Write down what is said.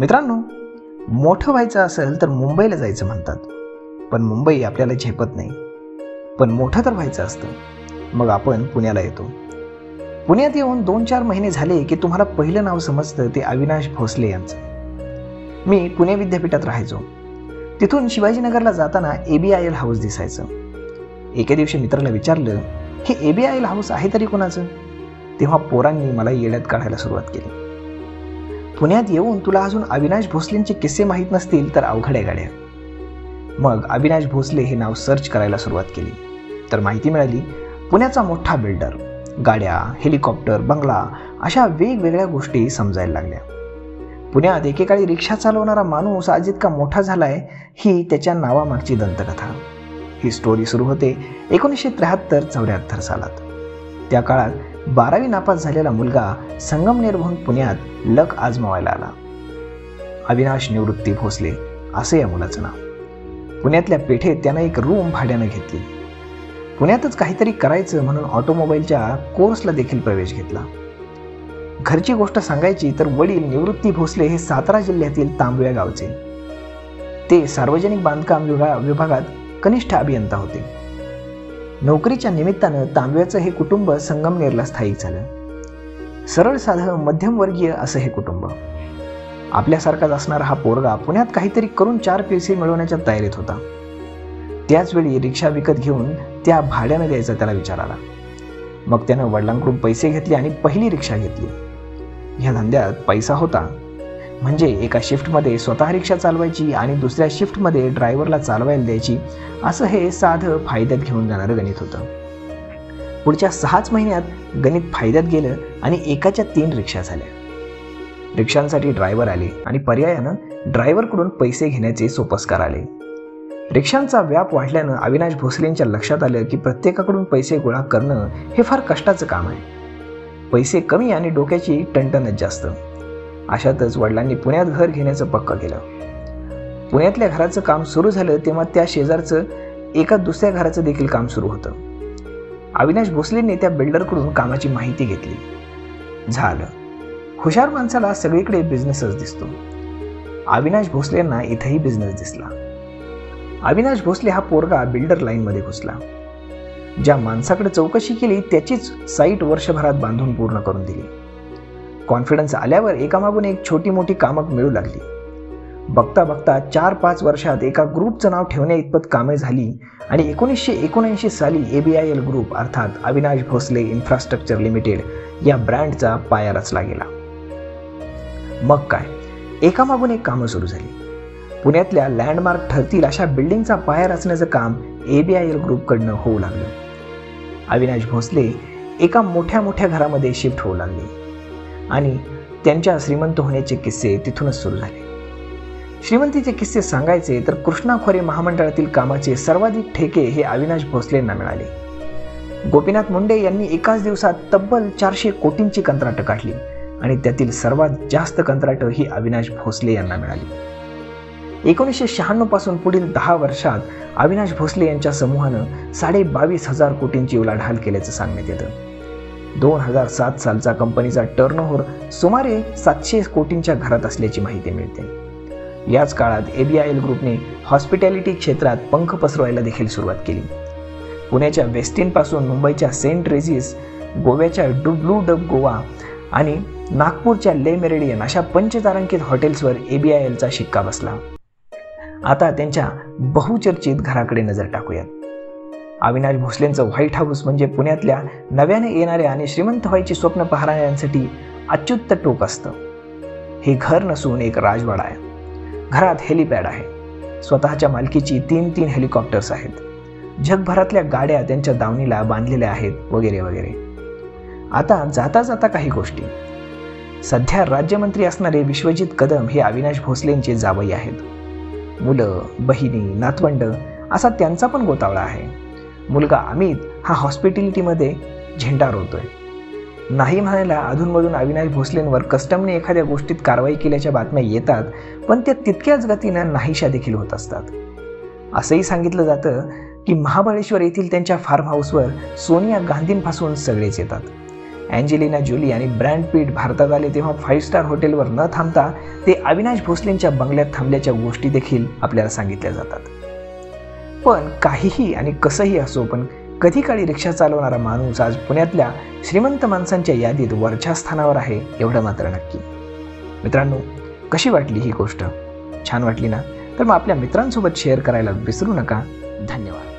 मित्रांनो मोठं व्हायचं असेल तर मुंबईला जायचं म्हणतात. पण मुंबई आपल्याला झेपत नाही. पण मोठं तर व्हायचं असतं. मग आपण पुण्याला येतो. पुण्यात येऊन दोन चार महिने झाले की तुम्हाला पहिलं नाव समजतं ते अविनाश भोसले यांचं. मी पुणे विद्यापीठात राहायचो. तिथून शिवाजीनगरला जाताना A B I L house दिसायचं. एके दिवशी मित्राला विचारलं हे A B I L house आहे तरी कोणाचं? तेव्हा पोरांनी मला येड्यात काढायला सुरुवात केली. पुण्यात येऊन तुला अजून अविनाश भोसलेंचे किस्से माहीत नसतील तर अवघड आहे गाड्या. मग अविनाश भोसले हे नाव सर्च करायला सुरुवात केली. तर माहिती मिळाली पुण्याचा मोठा बिल्डर गाड्या हेलिकॉप्टर बंगला अशा वेगवेगळ्या गोष्टी समजायला लागल्या. पुण्यात एकेकाळी रिक्षा चालवणारा माणूस आज इतका मोठा झालाय ही त्याच्या नावामागची दंतकथा. ही स्टोरी सुरू होते एकोणीसशे त्र्याहत्तर चौऱ्याहत्तर सालात. त्या काळात बारावी नापास झालेला मुलगा संगमनेरहून पुण्यात लक आजमावायला आला. अविनाश निवृत्ती भोसले असं या मुलाचं नाव. पुण्यातल्या पेठेत त्यानं एक रूम भाड्यानं घेतली. पुण्यातच काहीतरी करायचं म्हणून ऑटोमोबाईलच्या कोर्सला देखील प्रवेश घेतला. घरची गोष्ट सांगायची तर वडील निवृत्ती भोसले हे सातारा जिल्ह्यातील तांबव्या गावचे. ते सार्वजनिक बांधकाम विभागात कनिष्ठ अभियंता होते. नोकरीच्या निमित्तानं तांब्याचं हे कुटुंब संगमनेरला स्थायिक झालं. सरळ साधं मध्यमवर्गीय असं हे कुटुंब. आपल्यासारखाच असणारा हा पोरगा पुण्यात काहीतरी करून चार पैसे मिळवण्याच्या तयारीत होता. त्याचवेळी रिक्षा विकत घेऊन त्या भाड्यानं द्यायचा त्याला विचार आला. मग त्यानं वडिलांकडून पैसे घेतले आणि पहिली रिक्षा घेतली. ह्या धंद्यात पैसा होता. म्हणजे एका शिफ्टमध्ये स्वतः रिक्षा चालवायची आणि दुसऱ्या शिफ्टमध्ये ड्रायव्हरला चालवायला द्यायची असं हे साधं फायद्यात घेऊन जाणारं गणित होतं. पुढच्या सहाच महिन्यात गणित फायद्यात गेलं आणि एकाच्या तीन रिक्षा झाल्या. रिक्षांसाठी ड्रायव्हर आले आणि पर्यायानं ड्रायव्हरकडून पैसे घेण्याचे सोपस्कार आले. रिक्षांचा व्याप वाढल्यानं अविनाश भोसलेंच्या लक्षात आलं की प्रत्येकाकडून पैसे गोळा करणं हे फार कष्टाचं काम आहे. पैसे कमी आणि डोक्याची टणटणच जास्त. अशातच वडिलांनी पुण्यात घर घेण्याचं पक्क केलं. पुण्यातल्या घराचं काम सुरू झालं तेव्हा त्या शेजारचं एका दुसऱ्या घराचं देखील काम सुरू होतं. अविनाश भोसलेंनी त्या बिल्डरकडून कामाची माहिती घेतली. झालं. हुशार माणसाला सगळीकडे बिझनेसच दिसतो. अविनाश भोसलेंना इथंही बिझनेस दिसला. अविनाश भोसले हा पोरगा बिल्डर लाईनमध्ये घुसला. ज्या माणसाकडे चौकशी केली त्याचीच साईट वर्षभरात बांधून पूर्ण करून दिली. कॉन्फिडन्स आल्यावर एकामागून एक छोटी मोठी कामं मिळू लागली. बघता बघता चार पाच वर्षात एका ग्रुपचं नाव ठेवण्या इतपत कामे झाली आणि एकोणीसशे एकोणऐंशी साली A B I L group अर्थात अविनाश भोसले इन्फ्रास्ट्रक्चर लिमिटेड या ब्रँडचा पाया रचला गेला. मग काय? एकामागून एक कामं सुरू झाली. पुण्यातल्या लँडमार्क ठरतील अशा बिल्डिंगचा पाया रचण्याचं काम ए बी आय एल ग्रुपकडनं होऊ लागलं. अविनाश भोसले एका मोठ्या मोठ्या घरामध्ये शिफ्ट होऊ लागले. आणि त्यांच्या श्रीमंत होण्याचे किस्से तिथूनच सुरू झाले. श्रीमंतीचे किस्से सांगायचे तर कृष्णा खोरे महामंडळातील कामाचे सर्वाधिक ठेके हे अविनाश भोसलेंना मिळाले. गोपीनाथ मुंडे यांनी एकाच दिवसात तब्बल चारशे कोटींची कंत्राटं काढली आणि त्यातील सर्वात जास्त कंत्राटं ही अविनाश भोसले यांना मिळाली. एकोणीसशे शहाण्णवपासून पुढील दहा वर्षात अविनाश भोसले यांच्या समूहानं साडे बावीस हजार कोटींची उलाढाल केल्याचं सांगण्यात येतं. दोन हजार सात सालचा कंपनीचा टर्नओव्हर सुमारे सातशे कोटींच्या घरात असल्याची माहिती मिळते. याच काळात एबीआयएल ग्रुपने हॉस्पिटॅलिटी क्षेत्रात पंख पसरवायला देखील सुरुवात केली. पुण्याच्या वेस्टिनपासून मुंबईच्या सेंट रेझिस गोव्याच्या डुब्लू डब गोवा आणि नागपूरच्या ले मेरेडियन अशा पंचतारांकित हॉटेल्सवर एबीआयएलचा शिक्का बसला. आता त्यांच्या बहुचर्चित घराकडे नजर टाकूयात. अविनाश भोसलेंचं व्हाईट हाऊस म्हणजे पुण्यातल्या नव्याने येणाऱ्या आणि श्रीमंत व्हायची स्वप्न पाहणाऱ्यांसाठी अच्युत टोक असतं. हे घर नसून एक राजवाडा आहे. घरात हेलिपॅड आहे. स्वतःच्या मालकीची तीन तीन हेलिकॉप्टर्स आहेत. जगभरातल्या गाड्या त्यांच्या दावणीला बांधलेल्या आहेत वगैरे वगैरे. आता जाता जाता काही गोष्टी. सध्या राज्यमंत्री असणारे विश्वजित कदम हे अविनाश भोसलेंचे जावई आहेत. मुलं बहिणी नातवंड असा त्यांचा पण गोतावळा आहे. मुलगा अमित हा हॉस्पिटॅलिटीमध्ये झेंडा रोवतोय. नाही म्हणायला अधूनमधून अविनाश भोसलेंवर कस्टमने एखाद्या गोष्टीत कारवाई केल्याच्या बातम्या येतात पण त्या तितक्याच गतीनं नाहीशा देखील होत असतात. असंही सांगितलं जातं की महाबळेश्वर येथील त्यांच्या फार्म हाऊसवर सोनिया गांधींपासून सगळेच येतात. अँजेलिना जोली आणि ब्रँड पीट भारतात आले तेव्हा फाईव्ह स्टार हॉटेलवर न थांबता ते अविनाश भोसलेंच्या बंगल्यात थांबल्याच्या गोष्टी देखील आपल्याला सांगितल्या जातात. पण काहीही आणि कसंही असो पण कधी काळी रिक्षा चालवणारा माणूस आज पुण्यातल्या श्रीमंत माणसांच्या यादीत वरच्या स्थानावर आहे एवढं मात्र नक्की. मित्रांनो कशी वाटली ही गोष्ट? छान वाटली ना? तर मग आपल्या मित्रांसोबत शेअर करायला विसरू नका. धन्यवाद.